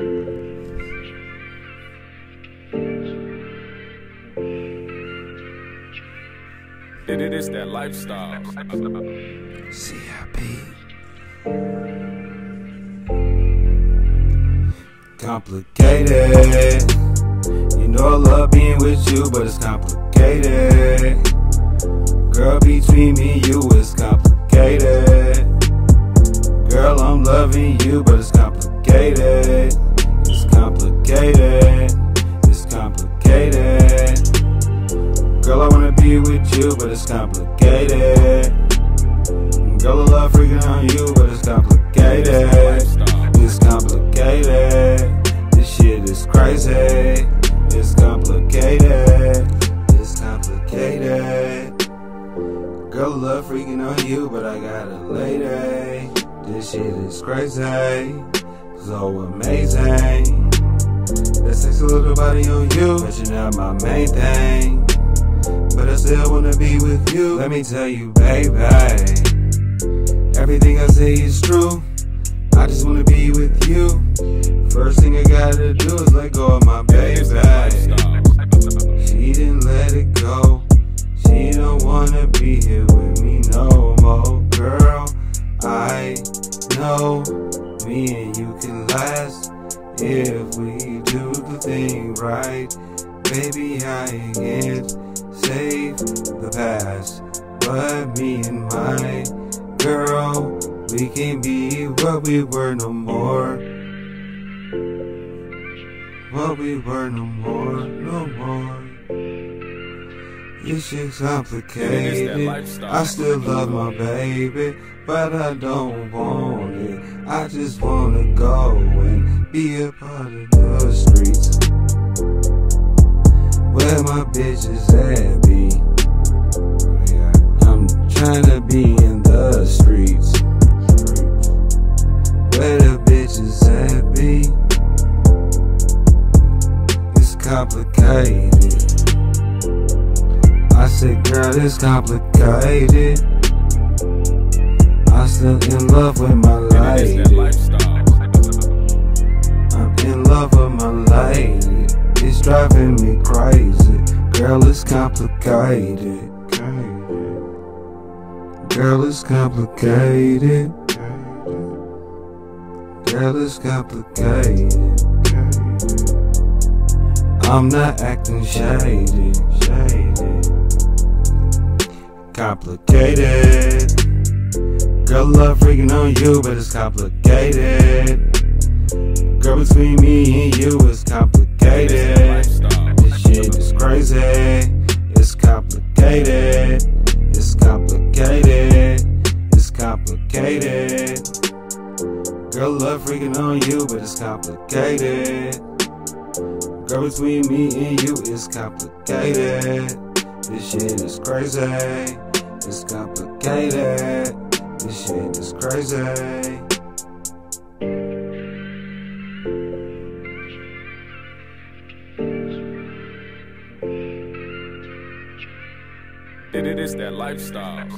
It is that lifestyle. CIP. Complicated. You know I love being with you, but it's complicated. Girl, between me and you, it's complicated. Girl, I'm loving you, but it's complicated. It's complicated. It's complicated. Girl, I wanna be with you, but it's complicated. Girl, I love freaking on you, but it's complicated. It's complicated. This shit is crazy. It's complicated. It's complicated. Girl, I love freaking on you, but I got a lady. This shit is crazy. So amazing. That sexy little body on you, but you're not my main thing. But I still wanna be with you. Let me tell you, baby. Everything I say is true. I just wanna be with you. First thing I gotta do is let go of my baby. She didn't let it go. She don't wanna be here if we do the thing right. Baby, I can't save the past, but me and my girl, we can't be what we were no more. What we were no more, no more. This shit's complicated. I still love my baby, but I don't want it. I just wanna go and be a part of the streets. Where my bitches at be? I'm trying to be in the streets. Where the bitches at be? It's complicated. I said, girl, it's complicated. I'm still in love with my It love with my lady. It's driving me crazy. Girl, it's complicated. Girl, it's complicated. Girl, it's complicated. I'm not acting shady. Shady. Complicated. Girl, love freaking on you, but it's complicated. Girl, between me and you, it's complicated. This shit is crazy. It's complicated. It's complicated. It's complicated. Girl, love freaking on you, but it's complicated. Girl, between me and you, it's complicated. This shit is crazy. It's complicated. This shit is crazy. It is that lifestyle.